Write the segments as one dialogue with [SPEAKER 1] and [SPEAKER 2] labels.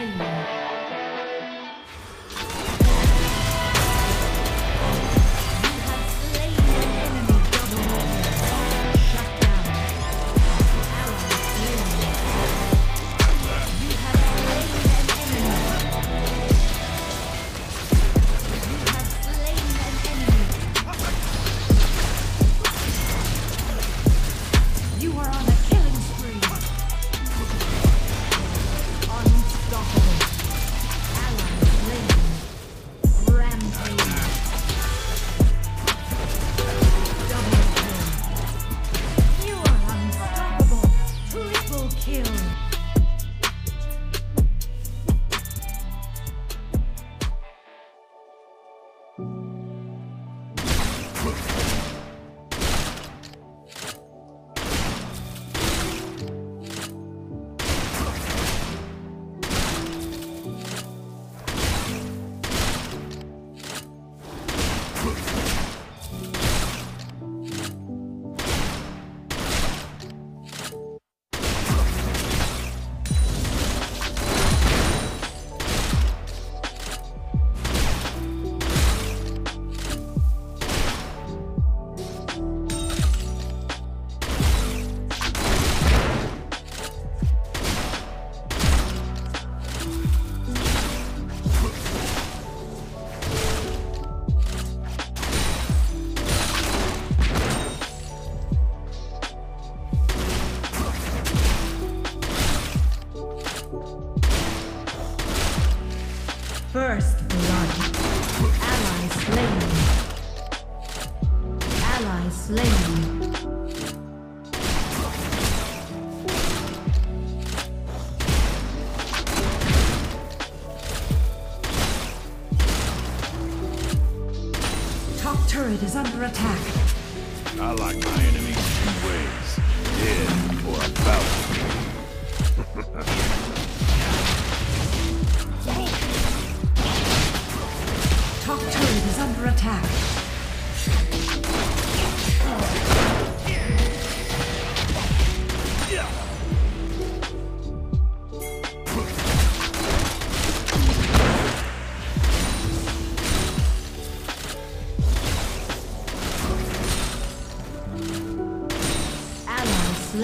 [SPEAKER 1] slain. First blood.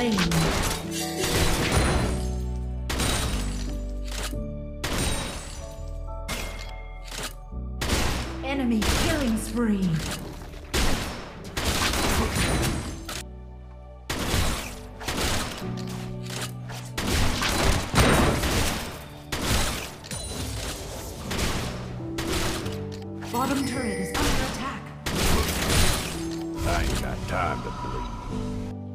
[SPEAKER 1] Slain. Enemy killing spree. Bottom turret is under attack.
[SPEAKER 2] I ain't got time to bleed.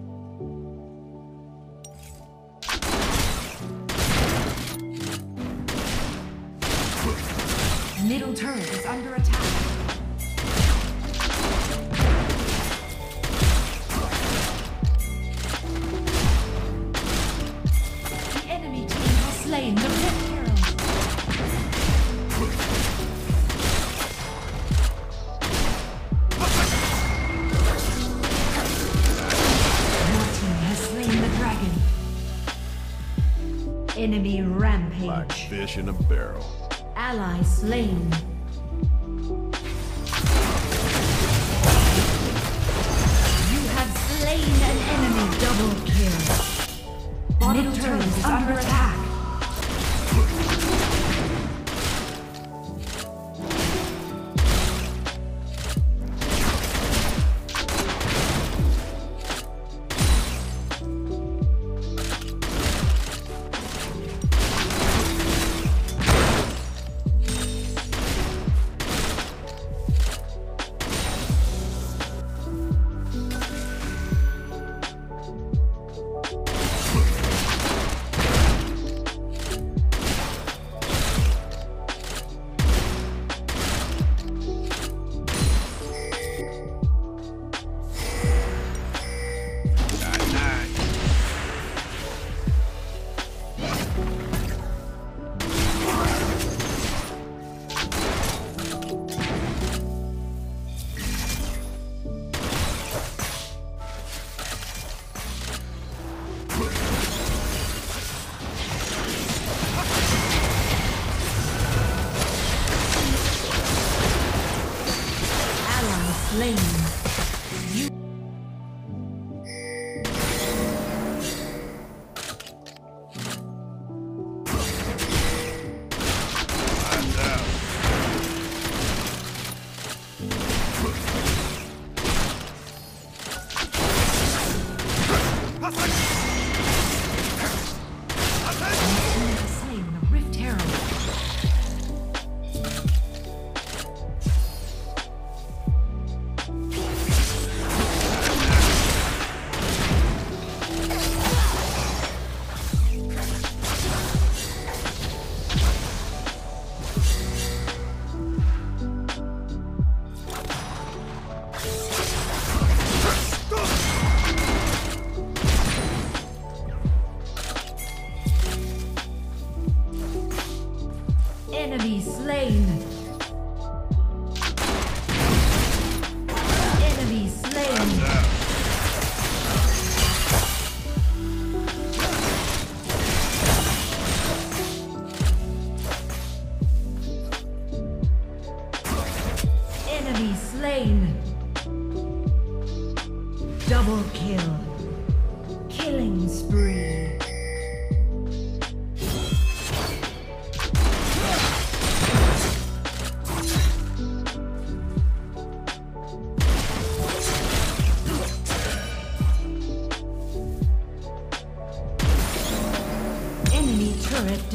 [SPEAKER 1] Turret is under attack. The enemy team has slain the pit herald. Your team has slain the dragon. Enemy
[SPEAKER 2] Like
[SPEAKER 1] rampage.
[SPEAKER 2] fish in a barrel.
[SPEAKER 1] Ally slain. You have slain an enemy double kill. Bottom turret is under attack.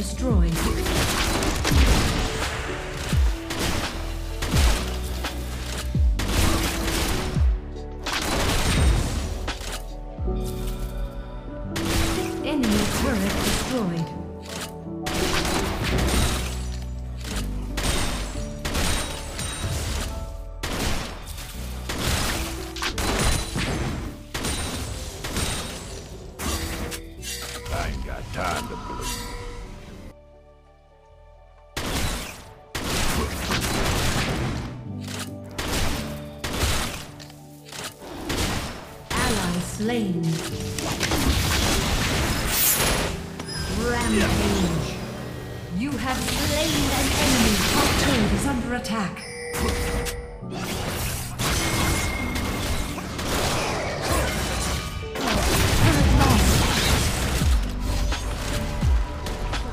[SPEAKER 1] destroy. You have slain an enemy. Top turret is under attack.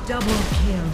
[SPEAKER 1] Double kill.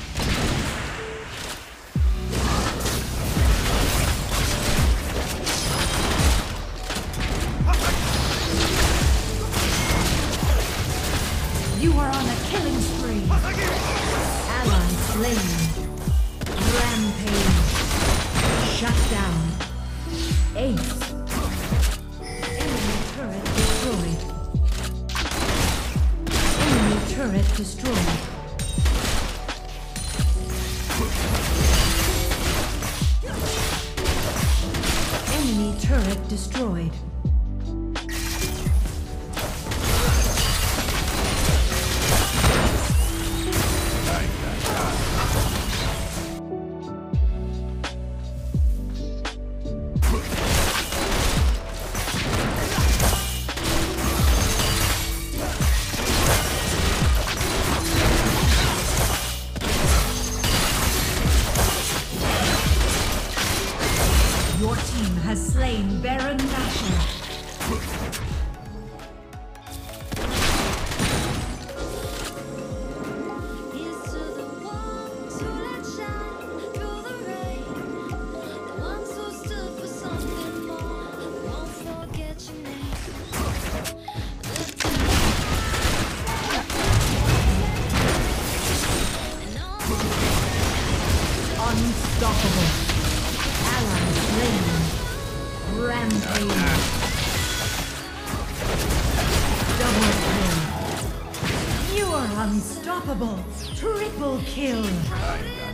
[SPEAKER 1] You are on a killing spree. Ally slain. Rampage. Shut down. Ace. Enemy turret destroyed. Enemy turret destroyed. Enemy turret destroyed.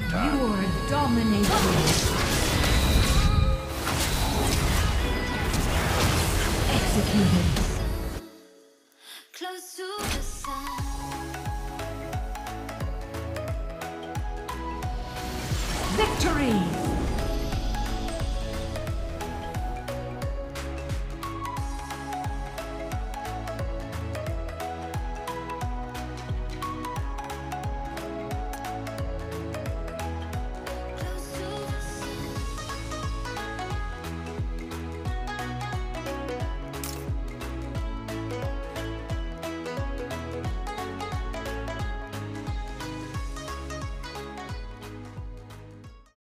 [SPEAKER 2] Time.
[SPEAKER 1] You're dominating. Executed.